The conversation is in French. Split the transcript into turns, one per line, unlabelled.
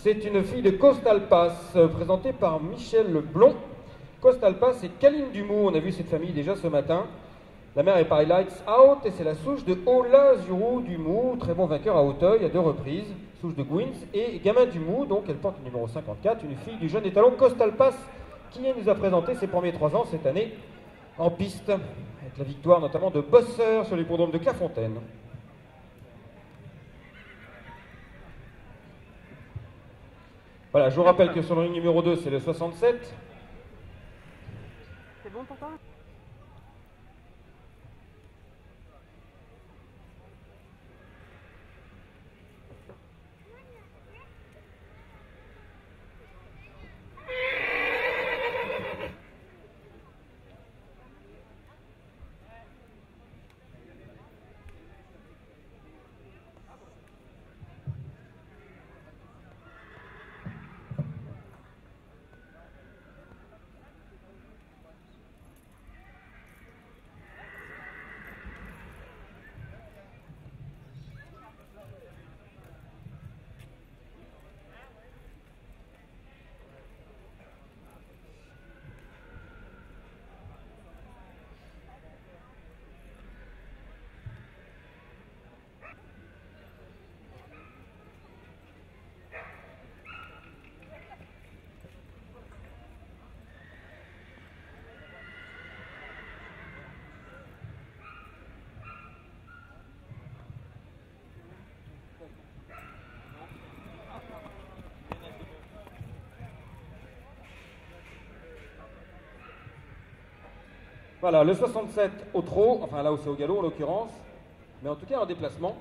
C'est une fille de Coastal Pass, euh, présentée par Michel Blond. Coastal Pass, c'est Kaline Dumont. On a vu cette famille déjà ce matin. La mère est par Lights Out et c'est la souche de Ola Zuru Dumou, très bon vainqueur à Hauteuil à deux reprises, souche de Gwynns et Gamin Dumou, donc elle porte le numéro 54, une fille du jeune étalon Coastal Pass qui nous a présenté ses premiers trois ans cette année en piste, avec la victoire notamment de Bosseur sur l'hippodrome de Clairefontaine. Voilà, je vous rappelle que sur le numéro 2, c'est le 67.
C'est bon pour toi?
Voilà, le 67 au trot, enfin là où c'est au galop en l'occurrence, mais en tout cas en déplacement.